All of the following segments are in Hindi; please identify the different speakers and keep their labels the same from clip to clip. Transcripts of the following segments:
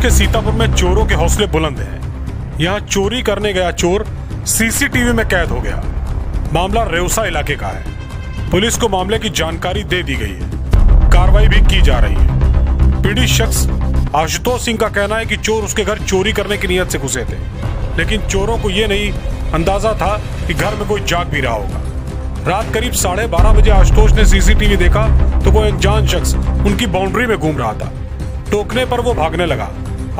Speaker 1: के सीतापुर में चोरों के हौसले बुलंद हैं। यहाँ चोरी करने गया चोर सीसीटीवी में कैद हो गया। मामला रेवसा इलाके का है। पुलिस को मामले की जानकारी दे दी गई है। कार्रवाई भी की जा रही है। पीड़ित शख्स आशुतोष सिंह का कहना है कि चोर उसके घर चोरी करने की नीयत से घुसे थे। लेकिन चोरों को ये नहीं अंदाज़ा था कि घर में कोई जाग भी रहा होगा। रात करीब साढ़े बारह बजे आशुतोष ने सीसीटीवी देखा तो वो अनजान शख्स उनकी बाउंड्री में घूम रहा था। टोकने पर वो भागने लगा।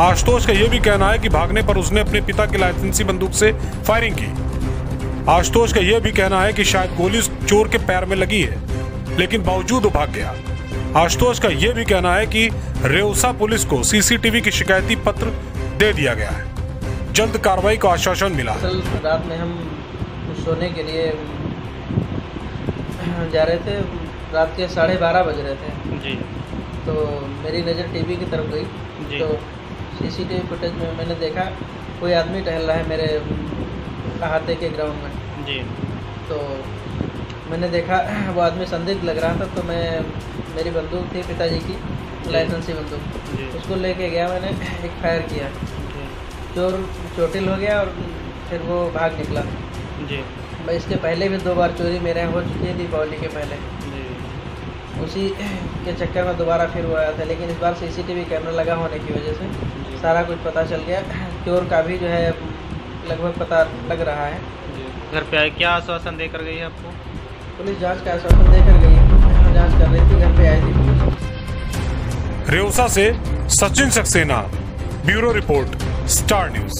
Speaker 1: आशुतोष का यह भी कहना है कि भागने पर उसने अपने पिता की लाइसेंसी बंदूक से फायरिंग की। आशुतोष का यह भी कहना है कि शायद गोली चोर के पैर में लगी है लेकिन बावजूद वो भाग गया। आशुतोष का यह भी कहना है कि रेउसा पुलिस को सीसीटीवी की शिकायती पत्र दे दिया गया है। जल्द कार्रवाई का आश्वासन मिला।
Speaker 2: कल रात में हम सोने के लिए जा रहे थे रात के साढ़े बारह बज रहे थे।
Speaker 3: जी।
Speaker 2: तो मेरी नज़र टीवी की तरफ़ गई।
Speaker 3: जी।
Speaker 2: तो सीसीटीवी फुटेज में मैंने देखा कोई आदमी टहल रहा है मेरे अहाते के ग्राउंड में।
Speaker 3: जी।
Speaker 2: तो मैंने देखा वो आदमी संदिग्ध लग रहा था तो मैं मेरी बंदूक थी पिताजी की लाइसेंसी बंदूक। उसको लेके गया मैंने एक फायर किया। चोर चोटिल हो गया और फिर वो भाग निकला।
Speaker 3: जी।
Speaker 2: मैं इसके पहले भी दो बार चोरी मेरे यहाँ हो चुकी है दीपावली के पहले। उसी के चक्कर में दोबारा फिर वो आया था लेकिन इस बार सीसीटीवी कैमरा लगा होने की वजह से सारा कुछ पता चल गया। चोर का भी जो है लगभग पता लग रहा है।
Speaker 3: घर पे आए क्या आश्वासन देकर गई है आपको?
Speaker 2: पुलिस जाँच का आश्वासन देकर गई है। जाँच कर रही थी घर पे आई थी
Speaker 1: रेउसा से Sachin Saxena bureau report Star News.